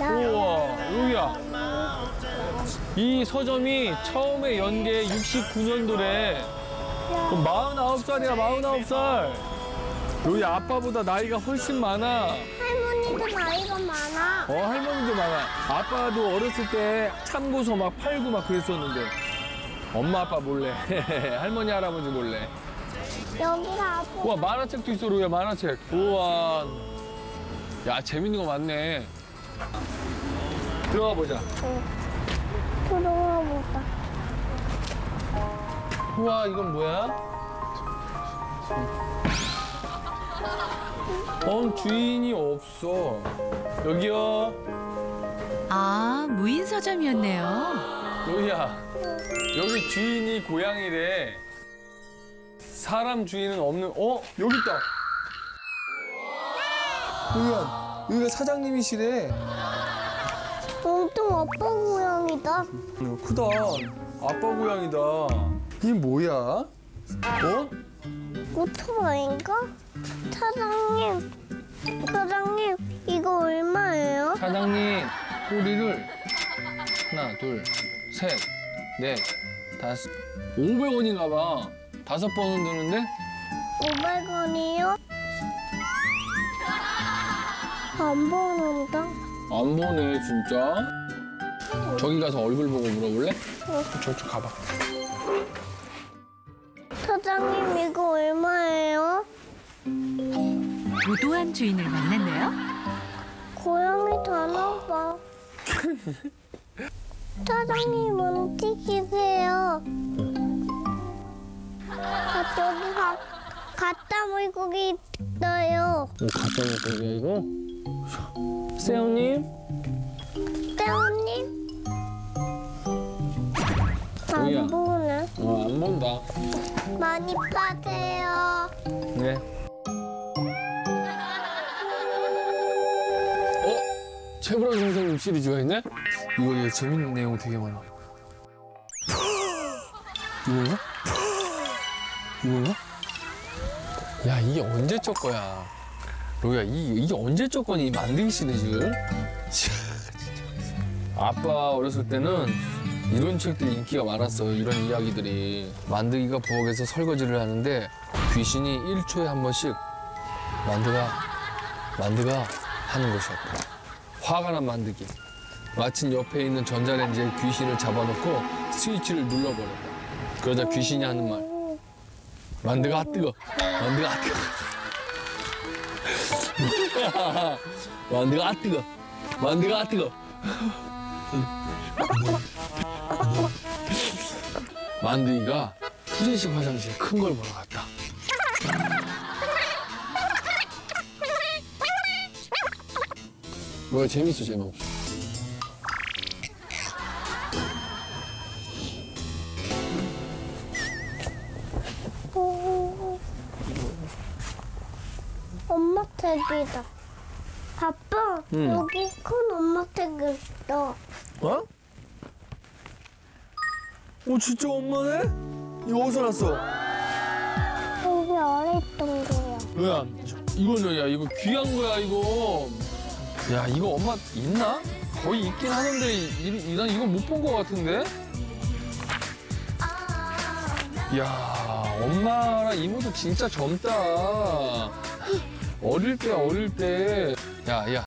우와, 여기야. 이 서점이 처음에 연게 69년도래. 그럼 49살이야, 49살. 여기 아빠보다 나이가 훨씬 많아. 할머니도 나이가 많아. 어, 할머니도 많아. 아빠도 어렸을 때 참고서 막 팔고 막 그랬었는데. 엄마, 아빠 몰래. 할머니, 할아버지 몰래. 여기가 아빠. 우와, 만화책도 있어, 로야, 만화책. 우와. 야, 재밌는 거 많네. 들어가 보자. 들어와 보자. 우와, 이건 뭐야? 어, 주인이 없어. 여기요. 아, 무인 서점이었네요. 로이야, 여기 주인이 고양이래. 사람 주인은 없는, 어? 여기 있다. 로이야, 여기가 사장님이시래. 엄청 아빠 고양이다. 어, 크다. 아빠 고양이다. 이게 뭐야? 어? 오토바이인가? 사장님, 사장님, 이거 얼마예요? 사장님, 꼬리를 하나, 둘, 셋, 넷, 다섯, 500원인가 봐. 다섯 번 흔드는데? 500원이요? 안 보는다. 안 보네, 진짜. 저기 가서 얼굴 보고 물어볼래? 저쪽 가봐. 사장님, 이거 얼마예요? 도도한 주인을 만났네요. 고양이 다나봐. 사장님 움직이세요. 아, 저기 가, 가짜 물고기 있어요. 어, 놓을 거야, 이거? 세훈님? 여기야. 안 보네. 어, 안 본다. 많이 파세요. 네. 어? 최불암 선생님 시리즈가 있네? 이거 얘 재밌는 내용 되게 많아. 이건가? 이건가? 야, 이게 언제 적 거야? 로야, 이, 이게 언제 적 거니, 이 만들기 시리즈? 아빠 어렸을 때는 이런 책들이 인기가 많았어요. 이런 이야기들이. 만드기가 부엌에서 설거지를 하는데 귀신이 1초에 한 번씩 만드가, 만드가 하는 것이었다. 화가 난 만드기. 마침 옆에 있는 전자레인지에 귀신을 잡아놓고 스위치를 눌러버렸다. 그러자 귀신이 하는 말. 만드가 아 뜨거. 만드가 아 뜨거. 만드가 아 뜨거. 만드가 아 뜨거. 만드기가 푸진식 화장실에 큰걸 보러 갔다. 뭐야 재밌어 재미없어. 책이다. 아빠, 응. 여기 큰 엄마 책이 있어. 어? 오 진짜 엄마네? 이거 어디서 났어? 여기 아래 있던 거야. 뭐야 이거는 야 이거 귀한 거야 이거 야 이거 엄마 있나? 거의 있긴 하는데 이, 이, 난 이거 못 본 거 같은데? 야 엄마랑 이모도 진짜 젊다 어릴 때 어릴 때 야 야